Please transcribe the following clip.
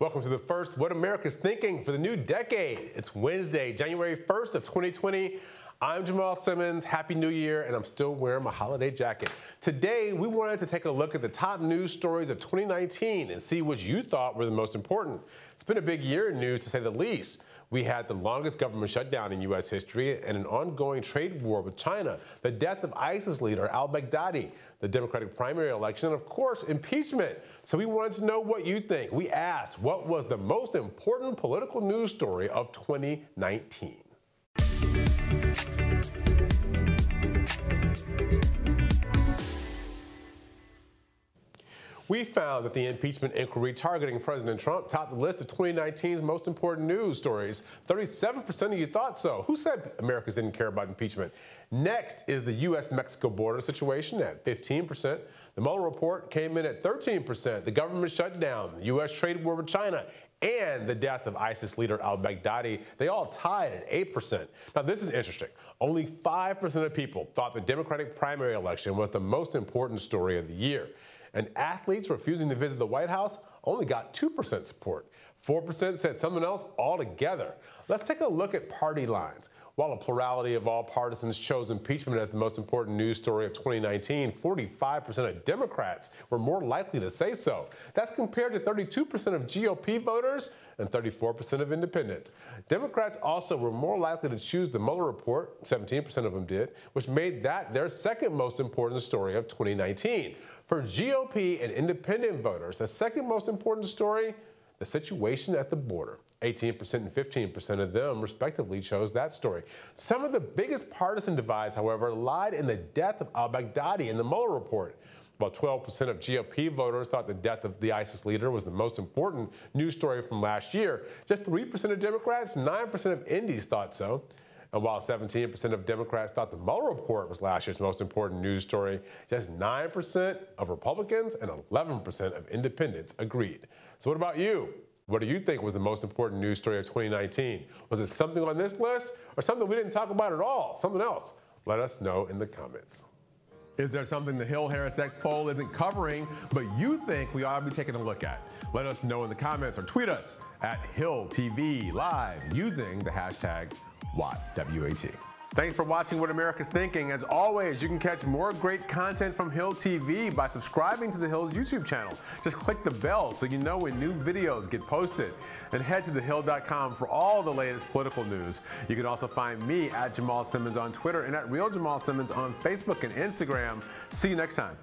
welcome to the first What America's Thinking for the new decade. It's Wednesday, January 1st of 2020. I'm Jamal Simmons. Happy New Year, and I'm still wearing my holiday jacket. Today, we wanted to take a look at the top news stories of 2019 and see which you thought were the most important. It's been a big year in news, to say the least. We had the longest government shutdown in U.S. history and an ongoing trade war with China, the death of ISIS leader al Baghdadi, the Democratic primary election, and of course, impeachment. So we wanted to know what you think. We asked what was the most important political news story of 2019. なるほど。We found that the impeachment inquiry targeting President Trump topped the list of 2019's most important news stories. 37% of you thought so. Who said Americans didn't care about impeachment? Next is the U.S. Mexico border situation at 15%. The Mueller report came in at 13%. The government shutdown, the U.S. trade war with China, and the death of ISIS leader al Baghdadi, they all tied at 8%. Now, this is interesting. Only 5% of people thought the Democratic primary election was the most important story of the year and athletes refusing to visit the White House only got 2% support. 4% said something else altogether. Let's take a look at party lines. While a plurality of all partisans chose impeachment as the most important news story of 2019, 45% of Democrats were more likely to say so. That's compared to 32% of GOP voters and 34% of independents. Democrats also were more likely to choose the Mueller report, 17% of them did, which made that their second most important story of 2019. For GOP and independent voters, the second most important story the situation at the border. 18% and 15% of them, respectively, chose that story. Some of the biggest partisan divides, however, lied in the death of al Baghdadi in the Mueller report. About 12% of GOP voters thought the death of the ISIS leader was the most important news story from last year. Just 3% of Democrats, 9% of Indies thought so. And while 17% of Democrats thought the Mueller report was last year's most important news story, just 9% of Republicans and 11% of independents agreed. So, what about you? What do you think was the most important news story of 2019? Was it something on this list or something we didn't talk about at all? Something else? Let us know in the comments. Is there something the Hill HarrisX poll isn't covering, but you think we ought to be taking a look at? Let us know in the comments or tweet us at Hill TV Live using the hashtag WAT. Thanks for watching What America's Thinking. As always, you can catch more great content from Hill TV by subscribing to the Hill's YouTube channel. Just click the bell so you know when new videos get posted. And head to thehill.com for all the latest political news. You can also find me at Jamal Simmons on Twitter and at Real Jamal Simmons on Facebook and Instagram. See you next time.